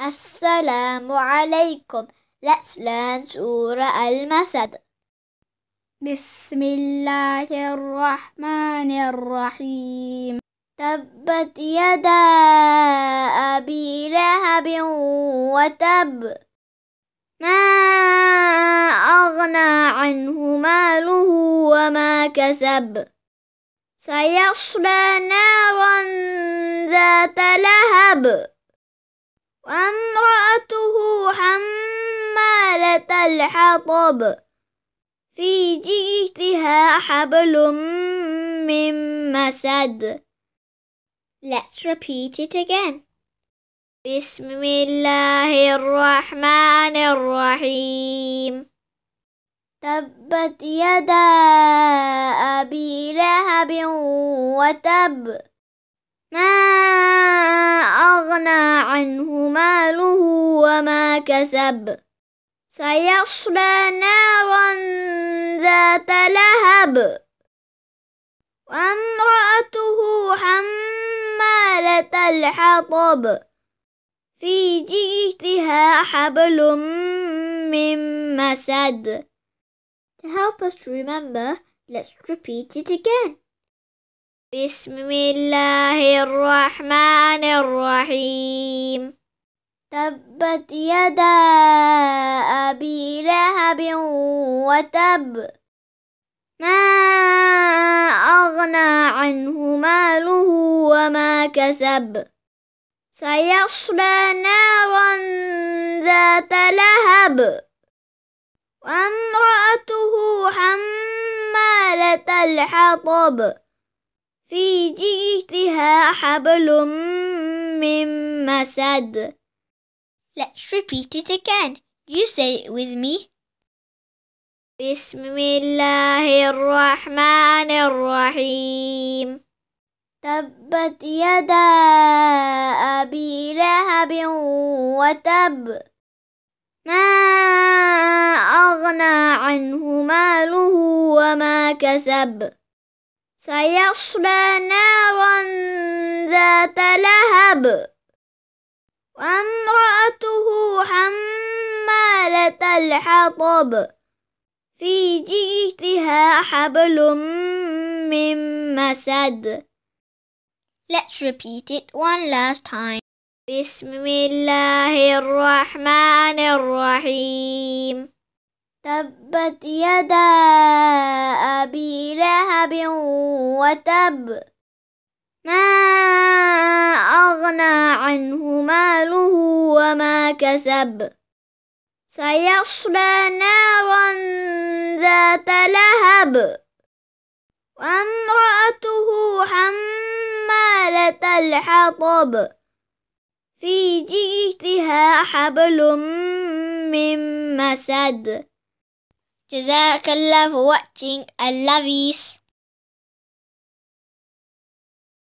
السلام عليكم. Let's learn Surah Al-Masad. بسم الله الرحمن الرحيم. تبت يدا أبي لهب وتب. ما أغنى عنه ماله وما كسب. سيصلى نارا وامرأته حمالة الحطب. في جيتها حبل من مسد. Let's repeat it again. بسم الله الرحمن الرحيم تبت يدا أبي لهب وتب. ما أغنى عنه وما كسب. سيصلى نارا ذات لهب. وامرأته حمالة الحطب. في جيتها حبل من مسد. To help us remember, let's repeat it again. بسم الله الرحمن الرحيم. تبت يدا أبي لهب وتب. ما أغنى عنه ماله وما كسب. سيصلى نارا ذات لهب. وامرأته حمالة الحطب. في جيتها حبل من مسد. Let's repeat it again. You say it with me. بسم الله الرحمن الرحيم تبت يدا أبي لهب وتب ما أغنى عنه ماله وما كسب سيصلى نارا ذات لهب وامرأته حمالة الحطب. في جيتها حبل من مسد. Let's repeat it one last time. بسم الله الرحمن الرحيم. تبت يدا أبي لهب وتب. ما أغنى عنه ماله وما كسب. سيصلى نارا ذات لهب. وامرأته حمالة الحطب. في جيتها حبل من مسد. جزاك الله for watching. I love you.